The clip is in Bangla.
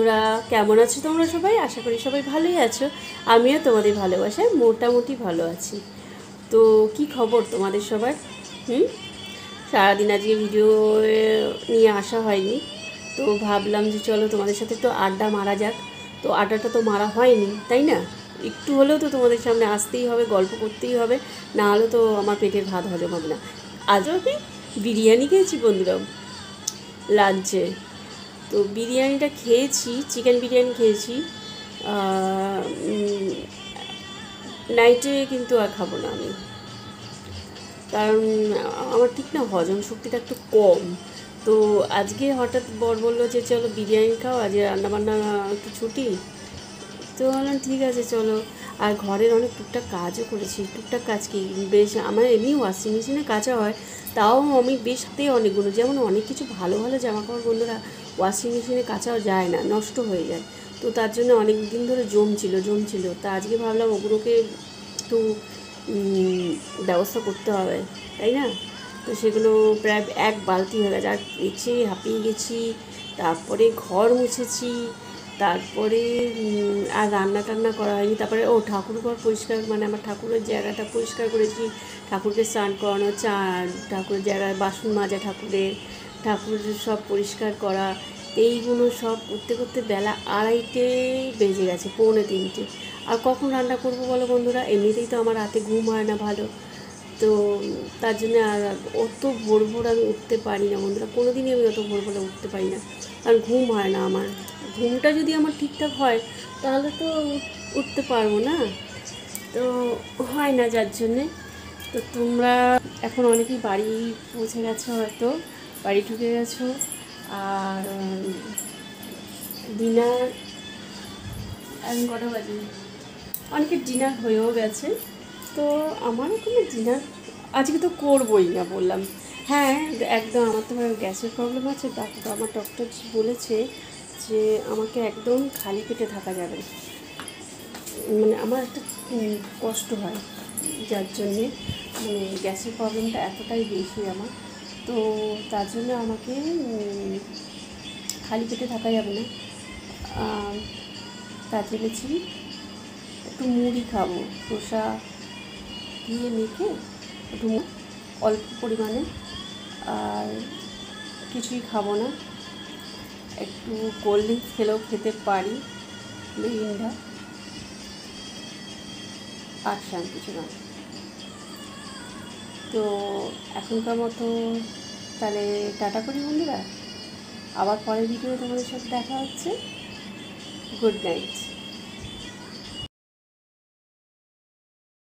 তোমরা কেমন আছো তোমরা সবাই? আশা করি সবাই ভালোই আছো। আমিও তোমাদের ভালোবাসায় মোটামুটি ভালো আছি। তো কি খবর তোমাদের সবার? হুম? সারাদিন আজকে ভিডিও নিয়ে আসা হয়নি। তো ভাবলাম যে চলো তোমাদের সাথে একটু আড্ডা মারা যাক। তো আড্ডাটা তো মারা হয়নি, তাই না? একটু হলেও তো তোমাদের সামনে আসতেই হবে, গল্প করতেই হবে। না হলে তো আমার পেটের ভাত হজম হবে না। আজও আমি বিরিয়ানি খেয়েছি বন্ধুরা। লাঞ্চে। তো বিরিয়ানিটা খেয়েছি চিকেন বিরিয়ানি খেয়েছি। নাইটে কিন্তু আর খাব না আমি। কারণ আমার ঠিক না হজম শক্তিটা একটু কম। তো আজকে হঠাৎ বর বলল যে, চলো বিরিয়ানি খাও, আজকে রান্নাবান্না একটু ছুটি। তো বললাম, ঠিক আছে, চলো। আর ঘরের অনেক টুকটাক কাজও করেছি। টুকটাক কাজ কি? বেশ, আমার এমনি ওয়াশিং মেশিনে কাচা হয়, তাও আমি বেশ হাতে অনেকগুলো, যেমন অনেক কিছু ভালো ভালো জামা কাপড় বন্ধুরা ওয়াশিং মেশিনে কাচাও যায় না, নষ্ট হয়ে যায়। তো তার জন্য অনেক দিন ধরে জমছিল জমছিল। তা আজকে ভাবলাম ওগুলোকে একটু ব্যবস্থা করতে হবে, তাই না? তো সেগুলো প্রায় এক বালতি হয়ে গেছে, আর গেছে হাঁপিয়ে গেছি, তারপরে ঘর মুছেছি তারপরে আর রান্না টান্না করা হয়নি। তারপরে, ও ঠাকুর ঘর পরিষ্কার মানে আমার ঠাকুরের জায়গাটা পরিষ্কার করেছি। ঠাকুরকে স্নান করানো, চা, ঠাকুরের জায়গায় বাসন মাজা ঠাকুরের ঠাকুরের সব পরিষ্কার করা, এইগুলো সব করতে করতে বেলা আড়াইটে বেজে গেছে, পৌনে তিনটে। আর কখন রান্না করব বলো বন্ধুরা? এমনিতেই তো আমার রাতে ঘুম হয় না ভালো। তো, তার জন্য আর অত ভোর ভোর আমি উঠতে পারি না বন্ধুরা। কোনো দিনই আমি অত ভোর ভোরে উঠতে পারি না। কারণ ঘুম হয় না আমার। ঘুমটা যদি আমার ঠিকঠাক হয়, তাহলে তো উঠতে পারব না। তো হয় না যার জন্যে। তো তোমরা এখন অনেকেই বাড়ি পৌঁছে গেছো হয়তো, বাড়ি ঢুকে গেছো। আর ডিনার এখন কটা বাজে? অনেকের ডিনার হয়েও গেছে। তো আমারও কোনো ডিনার আজকে তো করবই না বললাম। হ্যাঁ একদম আমার তো গ্যাসের প্রবলেম আছে ডাক্তার আমার ডক্টর বলেছে যে আমাকে একদম খালি পেটে থাকা যাবে। মানে আমার একটা কষ্ট হয়, যার জন্যে মানে গ্যাসের প্রবলেমটা এতটাই বেশি আমার। তো তার জন্য আমাকে খালি পেটে থাকা যাবে না। তার জন্যেছি একটু মুড়ি খাব শসা দিয়ে মেখে একটু অল্প পরিমাণে। আর কিছুই খাব না। একটু কোল্ড ড্রিঙ্কস খেলেও খেতে পারি। মিরিন্ডা শ্যাম কিছু না। তো এখনকার মতো তাহলে টাটা করি বন্ধুরা। আবার পরের ভিডিও তোমাদের সাথে দেখা হচ্ছে। Good night